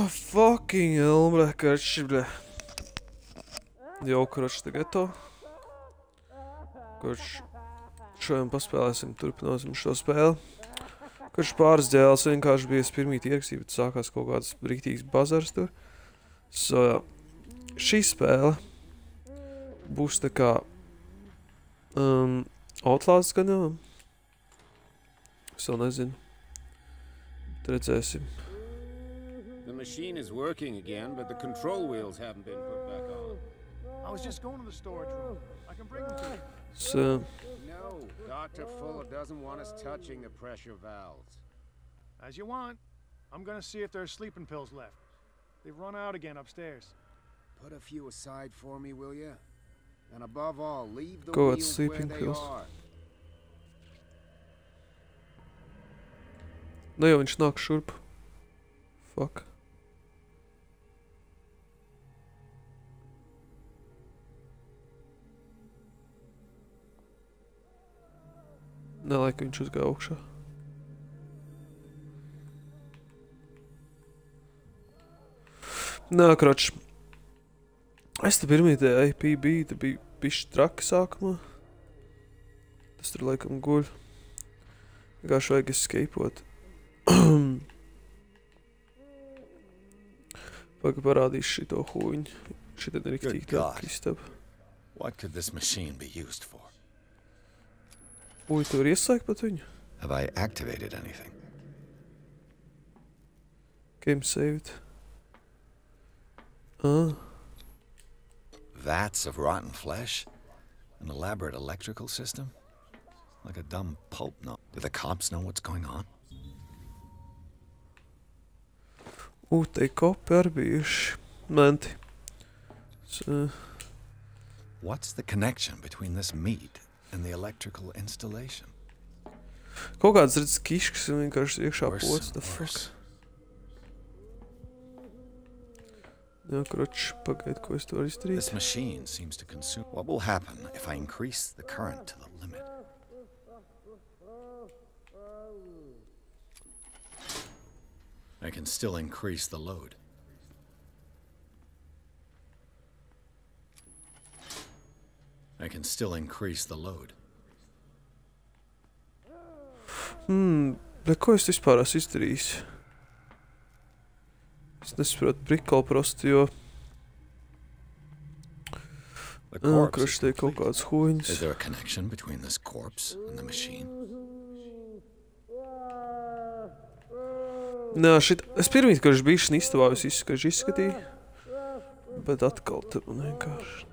Oh, fucking hell, bля, короче, бля. Jau, короче, tagad to. Kurš šodien paspēlēsim, turpināsim šo spēli. Kurš pāris dēls vienkārši bija pirmīt ierakstīja, bet sākās kaut kāds brītīgs bazars tur. So, šī spēle būs tā kā um, Outlast gan jau. Es vēl nezinu. Tad redzēsim. The machine is working again, but the control wheels haven't been put back on. I was just going to the storage room. I can bring them to you. So, No, Dr. Fuller doesn't want us touching the pressure valves. As you want. I'm gonna see if there's sleeping pills left. They've run out again upstairs. Put a few aside for me, will you? And above all, leave the Go at wheels where sleeping they pills. are. nu jau viņš nāk šurp. Fuck. Nelaika viņš uzgāja augšā. Nā, kroč. Es te pirmie tie IP bija, te bija bišķi traki sākumā. Tas tur laikam guļ. Vienkārši vajag escapot. Pagaid parādīšu šito huņu. Šitā ir riktīgi tā God. istaba. What could this machine be used for? Ui, tu vari ieslēgt pat viņu? Have I activated anything? Game saved. Ah, Vats of rotten flesh? An elaborate electrical system? Like a dumb pulp note. Do the cops know what's going on? te kopi arī bijuši. Menti. So, What's the connection between this meat and the electrical installation? kaut kāds redz kiškas un vienkārši iekšā pots. The fuck. Jā, kroč, pagaid, ko es to varu izdarīt. This machine seems to consume. What will happen if I increase the current to the limit? I can still increase the load. I can still increase the load. Hmm, bet ko es vispār esmu izdarījis? Es nesaprotu prikolu prostu, jo... Kroč, is te kaut kāds huņas. Is there a connection between this corpse and the machine? Nē, šit... Es pirmīt, ka viņš bija šī istabā, es izskatīja. Bet atkal tur man vienkārši...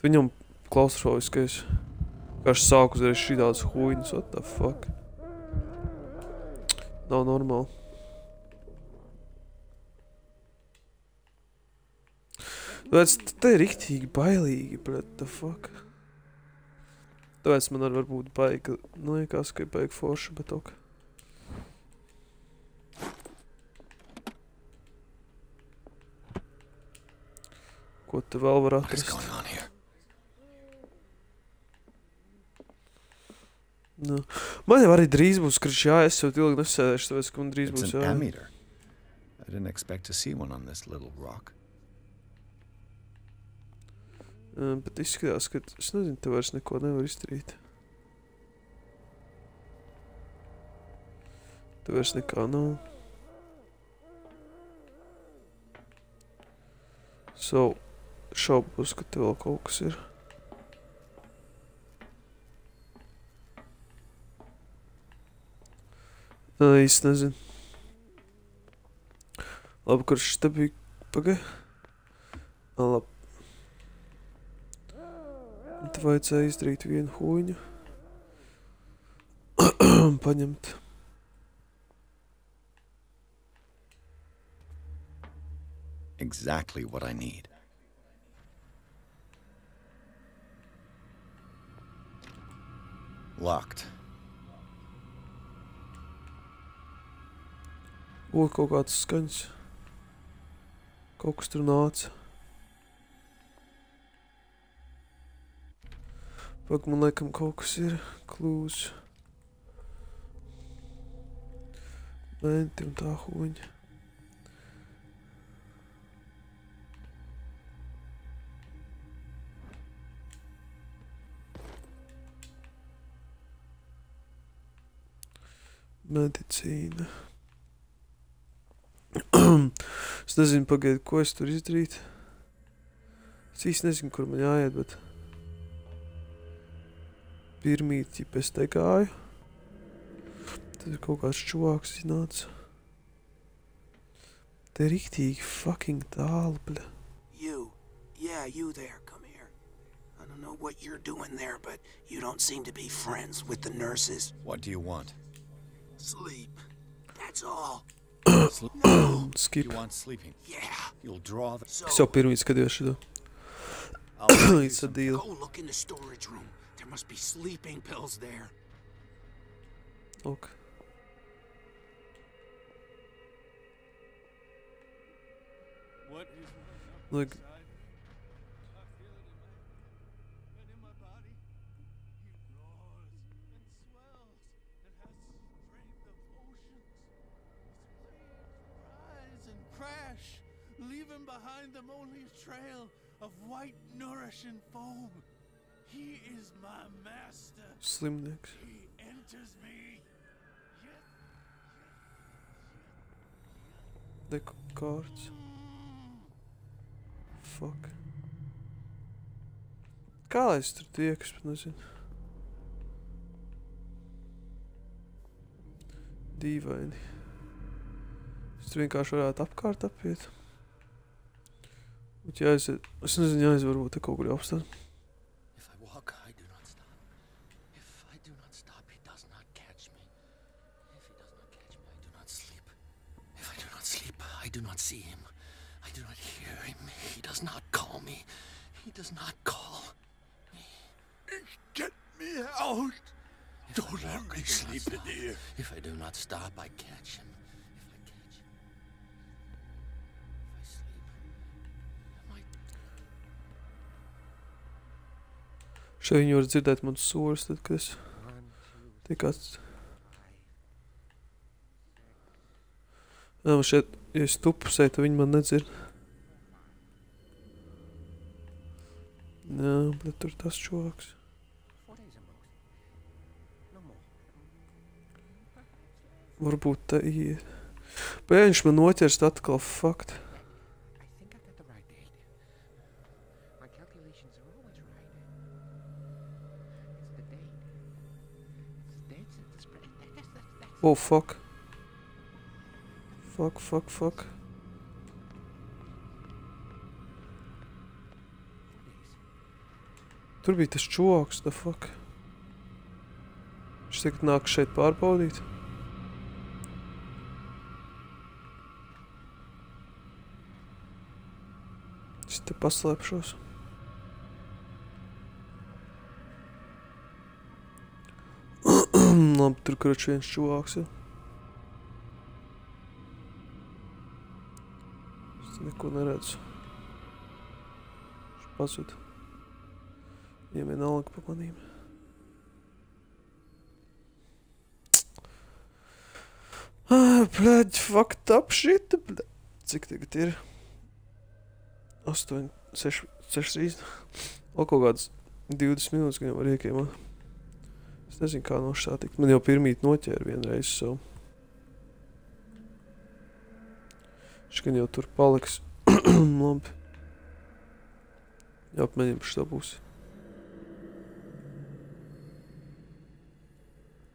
Viņam klaustrofiskais. Vienkārši sāk uzreiz šī tādas huīnas, what the fuck. Nav normāli. Tāpēc te ir riktīgi bailīgi, bet the fuck. Tāpēc man arī varbūt baigi, nu, liekas, ka ir baigi forši, bet ok. Ko te vēl var What is atrast? going on here? Nu. Man jau arī drīz būs kričs jāies, jo ilgi nesēdēšu, tāpēc, ka man drīz It's būs jā. ammeter. I didn't expect to see one on this little rock. Uh, bet izskatās, ka es nezinu, te vairs neko nevar izdarīt. Te vairs nekā nav. So, šaubos, ka te vēl kaut kas ir. Īsti nezinu. Labi, kurš te bija? Pagai. Ā, Labi. Te vajadzēja izdarīt vienu huīņu. Paņemt. Exactly what I need. Locked. O, kaut kāds skaņas. Kaut kas tur nāca. Pak, man liekas, kaut kas ir klūs. Lenti un tā huņa. Medicīna. es nezinu, pagaidu, ko es tur izdarītu. Es īsti nezinu, kur man jāiet, bet pirmīt, ja es te gāju, tad ir kaut kāds čuvāks iznāca. Te ir riktīgi fucking tālu, bļa. You. Yeah, you there. Come here. I don't know what you're doing there, but you don't seem to be friends with the nurses. What do you want? Sleep. That's all. Sleep? Skip. You want sleeping? Yeah. You'll draw the. So Es jau pirmīt skatījos šo. I'll make you It's a some- deal. go look in the storage room. There must be sleeping pills there. Ok. What leaving behind them only a trail of white, nourishing foam. He is my master. slimnieks. He enters me. Yet, Dekords. Fuck. Kā lai es tur tieku, es pat nezinu. Dīvaini. Es tur vienkārši varētu apkārt apiet. Bet jāaiziet, es nezinu, jāaiziet varbūt te kaut kur apstāt. If I walk, I do not stop. If I do not stop, he does not catch me. If he does not catch me, I do not sleep. If I do not sleep, I do not see him. I do not hear him. He does not call me. He does not call. Get me out! If Don't let me sleep in here. If I do not stop, I catch him. Šeit viņi var dzirdēt mans solis, tad, kad es tik ats... Jā, man šeit, ja es tupusēju, tad viņi man nedzird. Jā, bet tur tas čovaks. Varbūt. Bet ja viņš man noķers, tad atkal fakt. Oh, fuck. Fuck, fuck, fuck. Tur bija tas čovaks, the fuck. Viņš tagad nāk šeit pārbaudīt. Es te paslēpšos. Tur kurš viens čuvāks ir. Es neko neredzu. Viņš pazuda. Viņam vienalga pa manīm. Ah, blēģ, fucked up shit, blēģ. Cik tagad ir? 8, 6, 6, 3. Vēl kaut kāds 20 minūtes, gan jau var iekļūt. Es nezinu, kā no šā tikt. Man jau pirmīt noķēra vienreiz savu. Gan jau tur paliks. Labi. Jā, apmēģinām šo būs.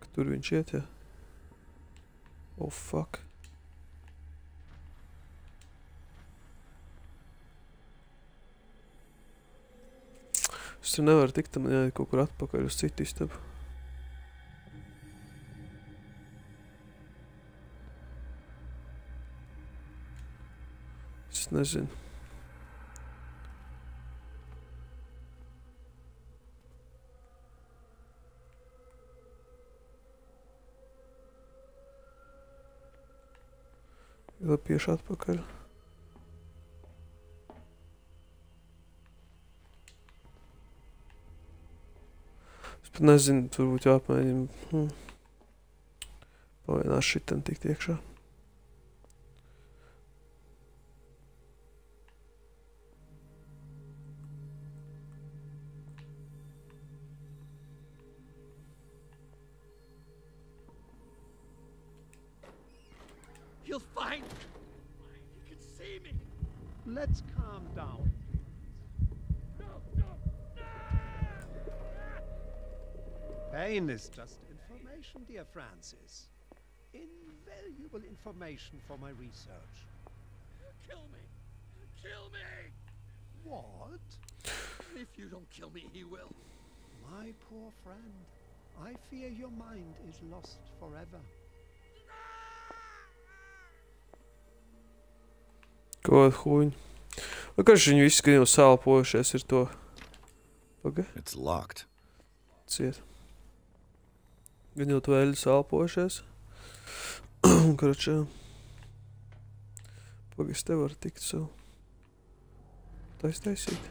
Ka Tur viņš iet, jā. Oh, fuck. Es tur nevaru tikt, man jāiet kaut kur atpakaļ uz citu istabu. Es nezinu. Vēl pieši atpakaļ. Es pat nezinu, tur būtu jāapmēģina. Hmm. Pavainās šitam tikt iekšā. Dear Invaluable information for my research. Kill me. Kill me. What? If you don't kill me, he will. My poor friend, I fear your mind is lost forever. Ko huņi? Nu, Kāds viņi visi gan jau sāpojušies ir to. Paga, It's locked. ciet. Gan jau tvēļi sāpojušies. Karačā. Paga, es te varu tikt sev. Tais taisīt.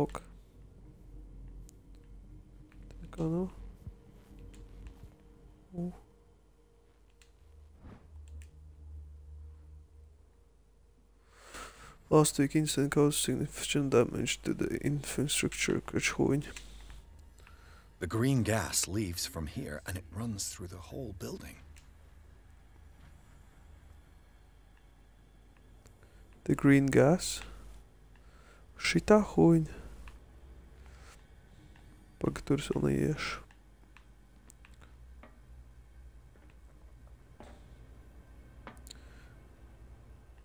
Ok. Te nekā nav. Uh. Last week incident caused significant damage to the infrastructure, huņi. The green gas leaves from here and it runs through the whole building. The green gas. Šitā huņa. Pagaid, tur es vēl neiešu.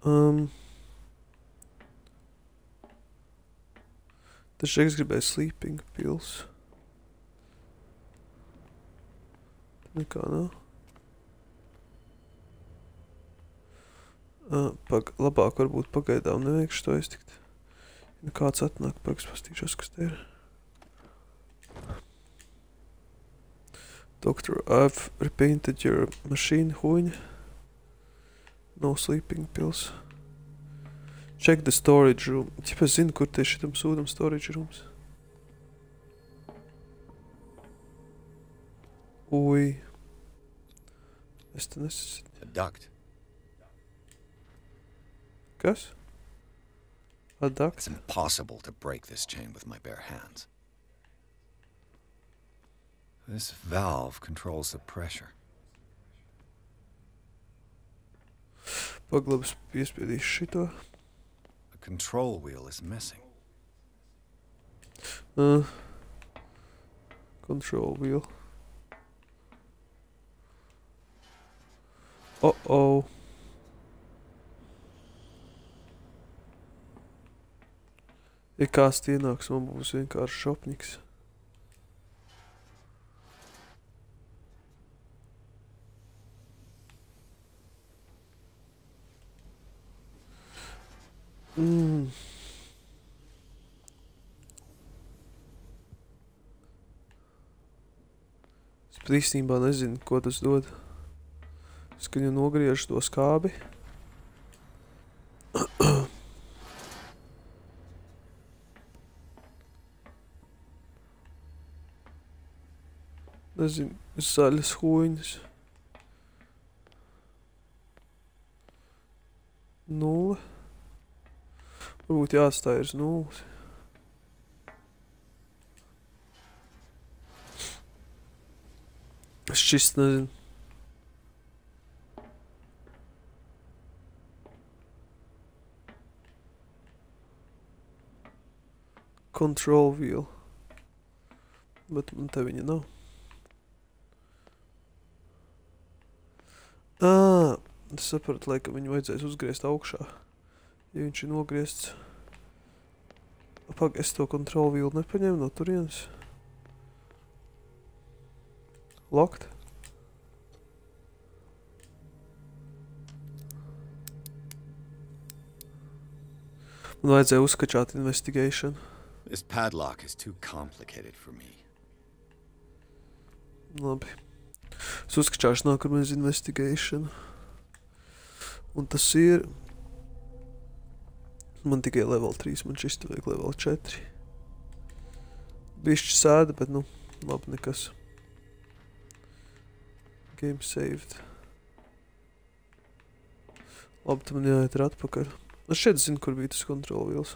Um. Tas šeit gribēja sleeping pills. Nekā nav. Uh, pag, labāk varbūt pagaidām neveikšu to iztikt. Ja kāds atnāk, pagaidām pastīšos, kas te ir. Doctor, I've repainted your machine, huņa. No sleeping pills. Check the storage room. Ķip es zinu, kur tieši šitam sūdam storage rooms. Ui. Es te nesaku. A duct. Kas? A duct? It's impossible to break this chain with my bare hands. This valve controls the pressure. Paglabas piespiedīšu šito. The control wheel is missing. Uh, control wheel. Uh oh. Ja kāds ienāks, man būs vienkārši šopniks. Mm. Es īstenībā nezinu, ko tas dod. Es viņu nogriežu to skābi. Nezinu, zaļas huīņas. Nulle. Varbūt jāatstāj uz nulles. Es šis nezinu. Control wheel. Bet man te viņa nav. Ā, es sapratu, laikam viņu vajadzēs uzgriezt augšā. Ja viņš ir nogriezts. Pag, es to kontrolu vīlu nepaņēmu no turienes. Locked. Man vajadzēja uzskačāt investigation. This padlock is too complicated for me. Labi. Es uzskačāšu nākamais investigation. Un tas ir... Man tikai level 3, man šis te vajag level 4. Bišķi sēda, bet nu, labi nekas. Game saved. Labi, tam man jāiet ir atpakaļ. Es šeit zinu, kur bija tas kontrol vils.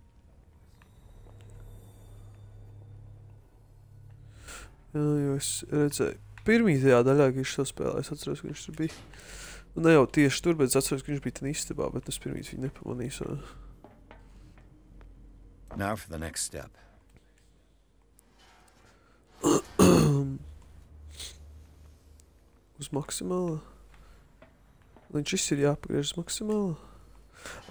jo es redzēju. Pirmajā daļā, viņš to spēlēja, es atceros, ka viņš tur bija. Nu, ne jau tieši tur, bet es atceros, ka viņš bija tajā istabā, bet es pirmie viņu nepamanīju. So. Now for the next step. Uz maksimālā. Viņš viss ir jāpagriež uz maksimālā.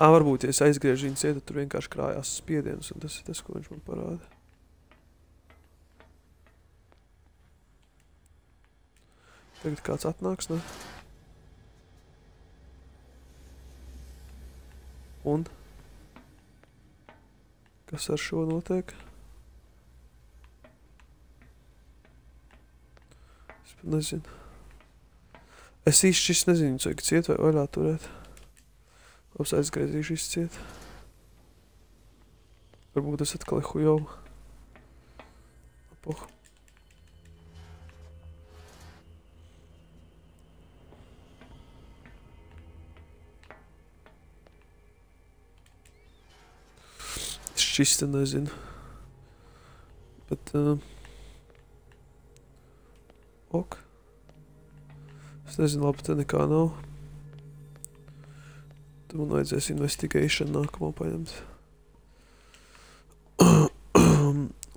Ā, varbūt, ja es aizgriežu viņu ciet, tad tur vienkārši krājās spiediens, un tas ir tas, ko viņš man parāda. Tagad kāds atnāks, ne? Un? Kas ar šo notiek? Es pat nezinu. Es īsti šis nezinu, cik ciet vai vaļā turēt. Labs aizgriezīšu izciet. Varbūt es atkal hujau. Poh. Šis te nezinu. Bet, uh, ok. Es nezinu, labi, te nekā nav. Tad man vajadzēs investigation nākamo paņemt.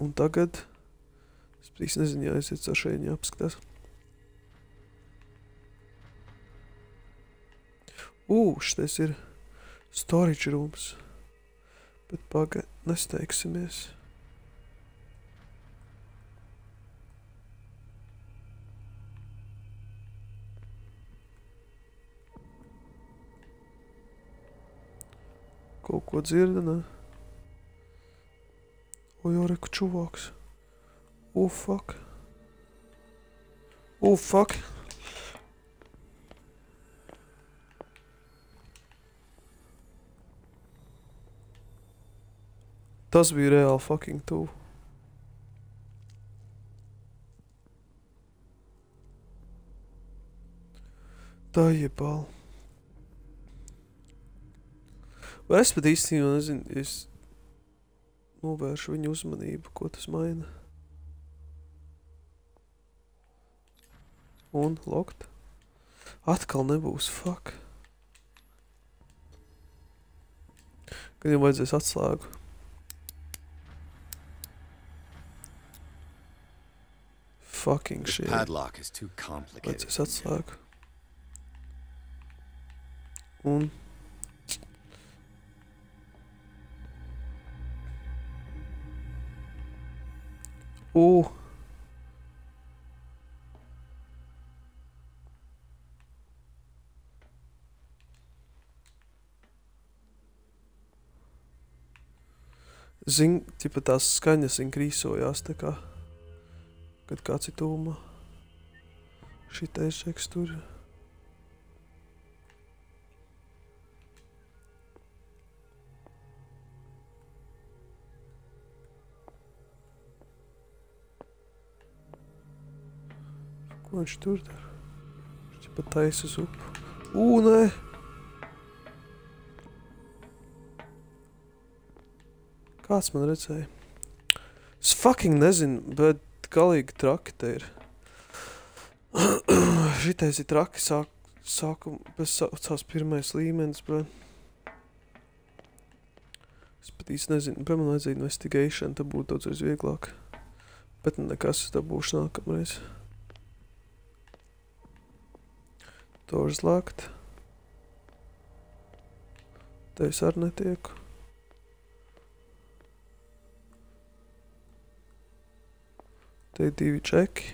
Un tagad es īsti nezinu, jāaiziet ar šeit jāapskatās. Ū, šitais ir storage rooms. Bet pagaid, nesteigsimies. Kaut ko dzirdi, ne? O, jau reku čuvāks. O, fuck. Tas bija reāli fucking tuvu. Tā jebal. Vai es pat īstenībā nezinu, es novēršu viņu uzmanību, ko tas maina. Un lokt. Atkal nebūs fuck. Kad jau vajadzēs atslēgu. Fucking shit. padlock is too complicated. Vajadzēs atslēgu. Un. U. Zin, tipa tās skaņas viņa krīsojās tā kā, kad kāds ir tūmā. Šitais čeks tur. Ko viņš tur dara? Viņš pat taisa uz upu. Ū, nē! Kāds man redzēja? Es fucking nezinu, bet galīgi traki te ir. Šitais ir traki sāk, sākum, bez sa- savs pirmais līmenis, bet... Es pat īsti nezinu, bet man vajadzēja investigation, tad būtu daudz vieglāk. Bet nu nekas, es dabūšu nākamreiz. Doors locked. Te es arī netieku. Te ir divi čeki.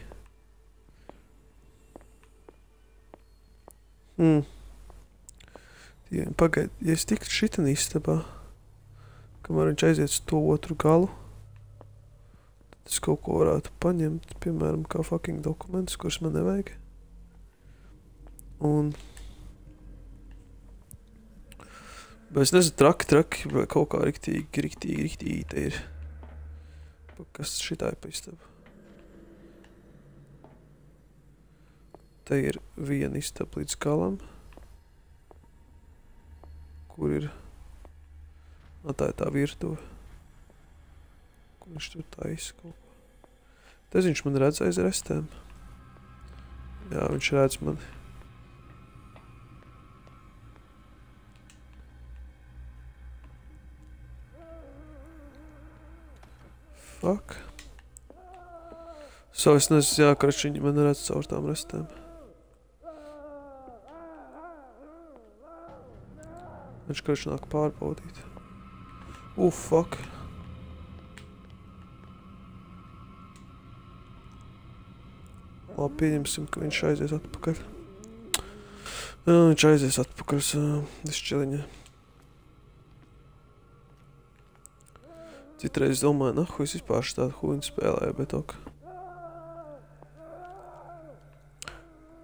Hmm. Ja, pagaid, ja es tiktu šitan istabā, kamēr viņš aiziet uz to otru galu, tad es kaut ko varētu paņemt, piemēram, kā fucking dokumentus, kurus man nevajag. Un... Bet es nezinu, traki, traki, vai kaut kā riktīgi, riktīgi, riktīgi te ir. Kas šitā ir pa istabu? Te ir viena istaba līdz galam. Kur ir? No, tā ir tā virtuve. Kur viņš tur taisa kaut ko? Te viņš man redz aiz restēm. Jā, viņš redz mani. Fuck. So es nezinu, jā, ka viņi man redz caur tām restēm. Viņš karš nāk pārbaudīt. Uf, fuck. Labi, pieņemsim, ka viņš aizies atpakaļ. Jā, viņš aizies atpakaļ uz šķeliņa. Citreiz domāju, nah, es vispār tādu huņu spēlēju, bet ok.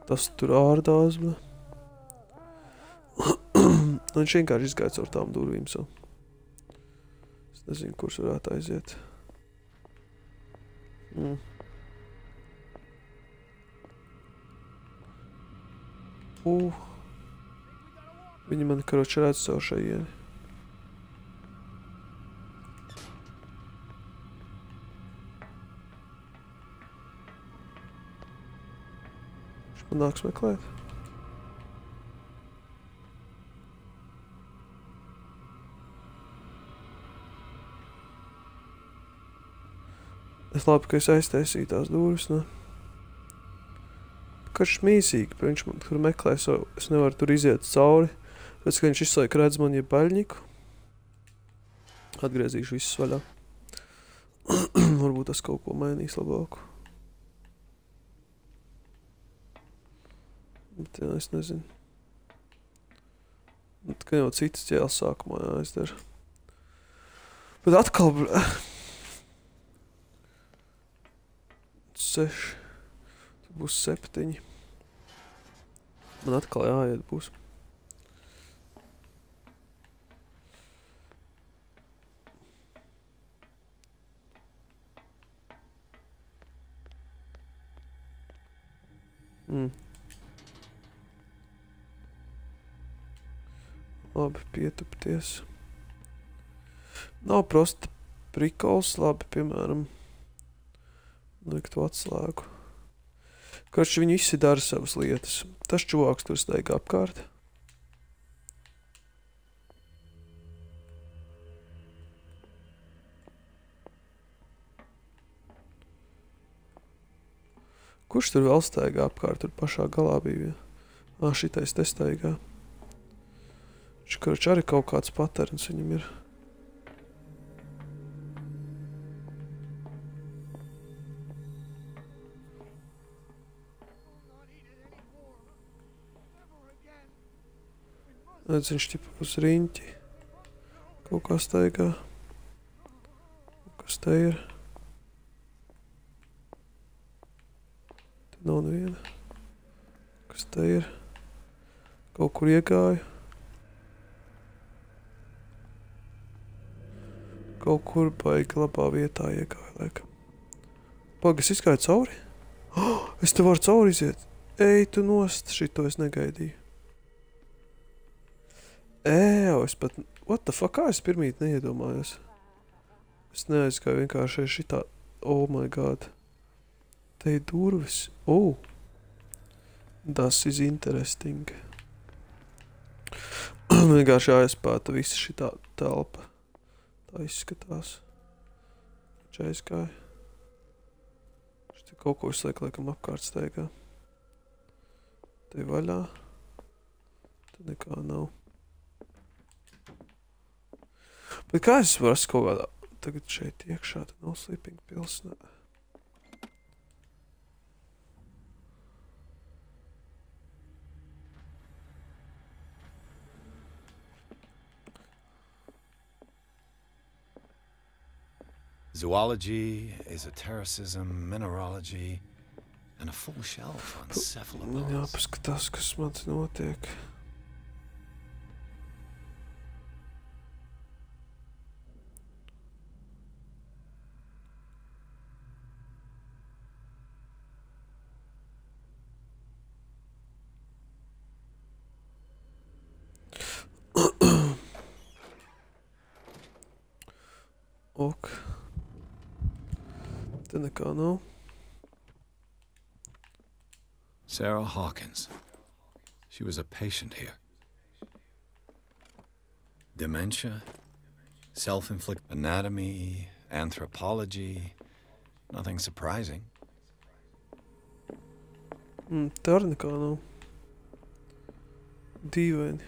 Tas tur ārdās, bet... Nu, viņš vienkārši izgāja caur tām durvīm. So. Es nezinu, kurš varētu aiziet. Mm. Uh. Viņi man karoči redz caur šajieni. Viņš man nāks meklēt. Es labi, ka es aiztaisīju tās durvis. Ne? Kas mīsīgi, ka viņš man tur meklē, so es nevaru tur iziet cauri. Pēc ka viņš visu laiku redz man, ja baļņiku. Atgriezīšu visus vaļā. Varbūt tas kaut ko mainīs labāku. Bet jā, es nezinu. Bet, ka jau citas ķēles sākumā jāizdara. Bet atkal, seši. Tur būs septiņi. Man atkal jāiet būs. Mm. Labi, pietupties. Nav prosta prikols, labi, piemēram, likt atslēgu. Kurš viņi visi dara savas lietas. Tas čuvāks tur staigā apkārt. Kurš tur vēl staigā apkārt? Tur pašā galā bija. Ah, šitais te staigā. Viņš kurš arī kaut kāds patērns viņam ir. Redz, viņš tipa uz riņķi. Kaut kā staigā. Kas te ir? Te nav neviena. Kas te ir? Kaut kur iegāju. Kaut kur baigi labā vietā iegāju, laikam. Pag, es izgāju cauri? Oh, es te varu cauri iziet. Ej, tu nost, šito es negaidīju. Ej, es pat, what the fuck, kā es pirmīt neiedomājos. Es neaizgāju vienkārši šitā, oh my god. Te ir durvis, oh. Tas is interesting. vienkārši jāizpēta visa šitā telpa. Tā izskatās. Aizgāja. Viņš te kaut ko visu laiku laikam apkārt steigā. Te vaļā. Te nekā nav. Bet kā es varu rast kaut kādā tagad šeit iekšā, tad nav sleeping pils. Ne. Zoology, esotericism, mineralogy, and a full shelf on Man cephalopods. jāpaskatās, kas man te notiek. Sarah Hawkins. She was a patient here. Dementia, self inflicted anatomy, anthropology. Nothing surprising. Mm, nav. Dīvaini.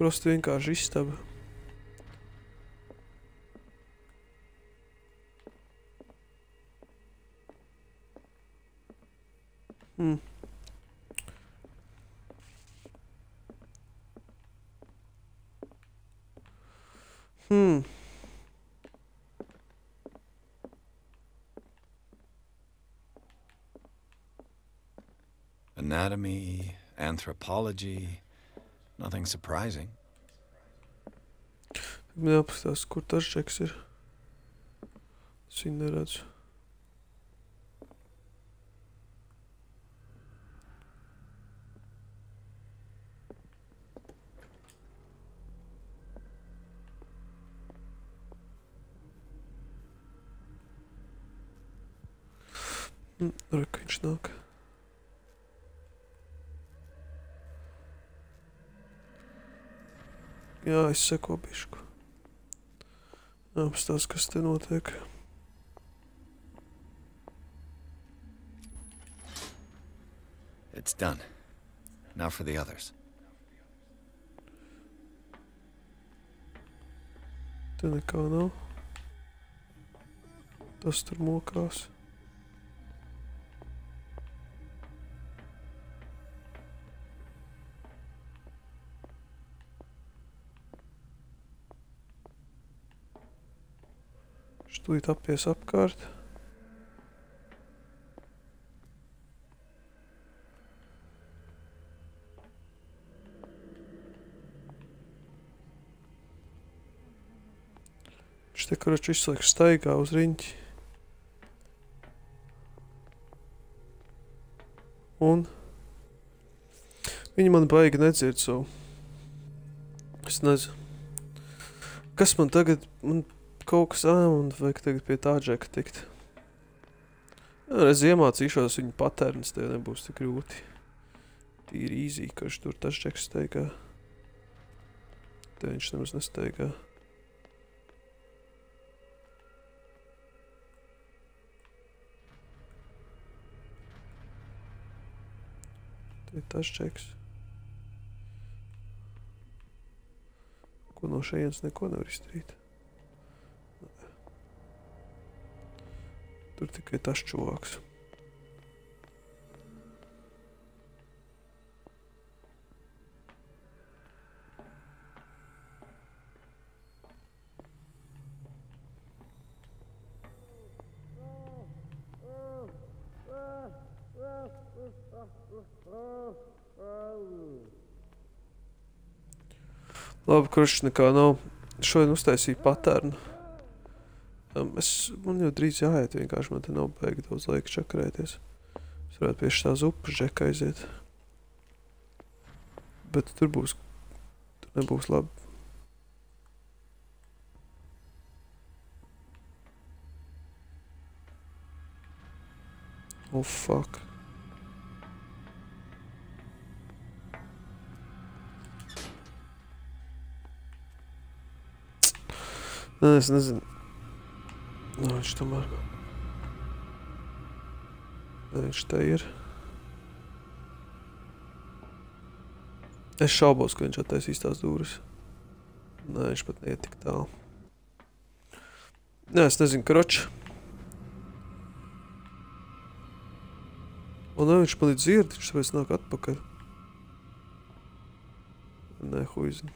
Prosti. Hmm. Hmm. Anatomy, anthropology. Nothing surprising. Man jāpaskatās, kur tas čeks ir. Es viņu neredzu. Mm, Re, ka viņš nāk. Jā, es seko bišku. Apstāst, kas te notiek. It's done. Now for the others. Te nekā nav. Tas tur mokās. Štūīt apies apkārt. Viņš te visu laiku staigā uz riņķi. Un viņi man baigi nedzird savu. Es nezinu. Kas man tagad, man kaut kas, ā, man vajag tagad pie tā džeka tikt. Jā, Es iemācīšos viņu patērns, tie nebūs tik grūti. Tīri īzī, kurš tur tas džeks steigā. Te viņš nemaz nesteigā. Te ir tas čeks. Ko no šejienes neko nevar izdarīt. Tur tikai tas čuvāks. Labi, kurš nekā nav. Šodien uztaisīju patērnu. Es, man jau drīz jāiet, vienkārši man te nav baigi daudz laika čakarēties. Es varētu pie šitās upes džeka aiziet. Bet tur būs, tur nebūs labi. Oh, fuck. Nē, es nezinu. Nu, viņš tomēr. Nē, viņš te ir. Es šaubos, ka viņš attaisīs tās durvis. Nē, viņš pat neiet tik tālu. Nē, es nezinu, kroč. Un nē, viņš man ir dzird, viņš tāpēc nāk atpakaļ. Nē, huizni.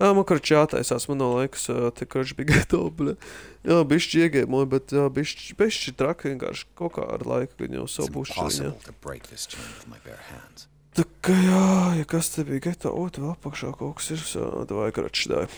Jā, man kroč jātaisās, man nav laiks, ā, te kroč bija gatava, bļa. Jā, bišķi iegēmoja, bet jā, bišķi, bišķi traki vienkārši kaut kā ar laiku, kad jau savu hands. Tā kā jā, ja kas te bija gatava, o, tev apakšā kaut kas ir, tā vai kroč, dāj.